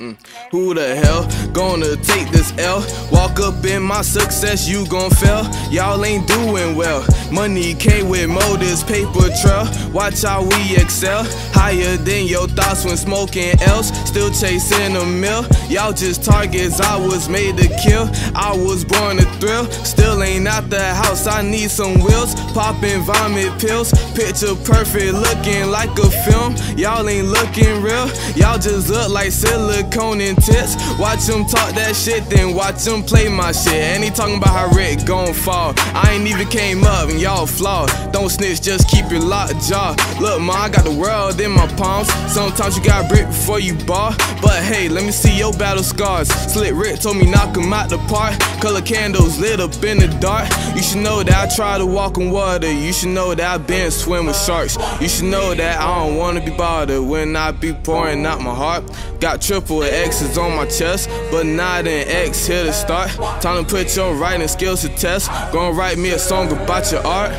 Mm. Who the hell gonna take this L? Walk up in my success, you gon' fail. Y'all ain't doing well. Money came with motives, paper trail. Watch how we excel. Higher than your thoughts when smoking else. Still chasing a mill. Y'all just targets I was made to kill. I was born to thrill. Still ain't out the house, I need some wheels. Popping vomit pills. Picture perfect, looking like a film. Y'all ain't looking real. Y'all just look like silicone and tits. Watch them talk that shit, then watch them play my shit. And he talking about how Rick gon' fall. I ain't even came up and y'all flawed. Don't snitch, just keep your locked jaw. Look, ma, I got the world in my palms. Sometimes you got brick before you ball. But hey, let me see your battle scars. Slit Rick told me knock 'em out the park. Color candles lit up in the dark. You should know that I try to walk in water. You should know that I've been swim with sharks. You should know that I don't wanna be bothered when I be pouring out my heart. Got triple X's on my chest, but not an X here to start. Time to put your writing skills to test. Gonna write me a song about your art.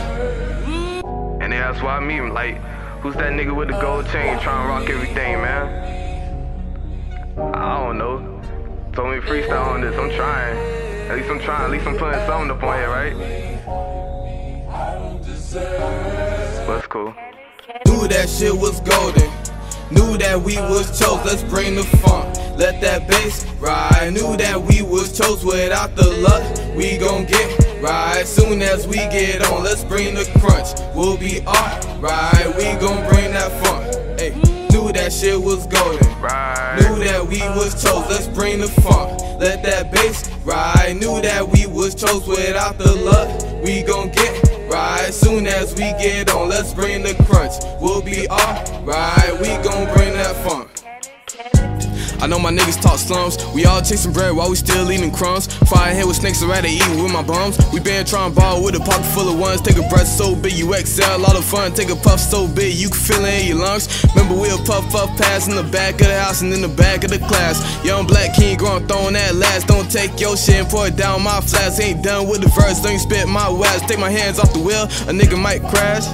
And that's why I meet him. Like, who's that nigga with the gold chain trying to rock everything, man? I don't know. Told me freestyle on this. I'm trying. At least I'm trying. At least I'm putting something up on here, right? But cool. Knew that shit was golden. That we was chose, let's bring the funk. Let that bass ride. Knew that we was chose without the luck. We gon' get right. Soon as we get on, let's bring the crunch. We'll be alright. We gon' bring that funk. Hey, knew that shit was golden. Knew that we was chose, let's bring the funk. Let that bass ride. Knew that we was chose without the luck. We gon' get right. Soon as we get on, let's bring the crunch. We'll be alright. We gon' bring that funk. I know my niggas talk slums. We all chasing bread while we still eating crumbs. Fire here with snakes, I'd rather eat with my bums. We been trying ball with a pocket full of ones. Take a breath so big you excel, a lot of fun. Take a puff so big you can feel it in your lungs. Remember we'll puff puff pass in the back of the house and in the back of the class. Young black king growing throwing that last. Don't take your shit and pour it down my flask. Ain't done with the verse, don't spit my wax. Take my hands off the wheel, a nigga might crash.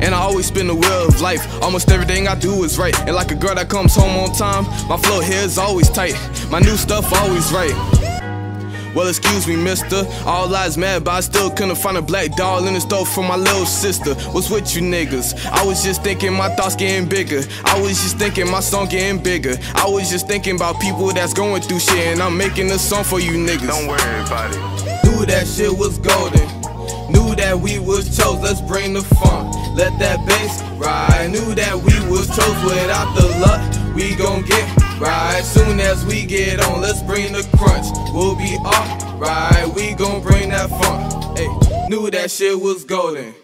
And I always spin the wheel of life. Almost everything I do is right. And like a girl that comes home on time, my flow here is always tight. My new stuff always right. Well, excuse me, mister. All lies mad, but I still couldn't find a black doll in the store for my little sister. What's with you niggas? I was just thinking my thoughts getting bigger. I was just thinking my song getting bigger. I was just thinking about people that's going through shit, and I'm making a song for you niggas. Don't worry about it. Knew that shit was golden. Knew that we was chose, let's bring the funk. Let that bass ride. Knew that we was chose without the luck. We gon' get right. Soon as we get on, let's bring the crunch. We'll be alright. We gon' bring that funk. Hey, knew that shit was golden.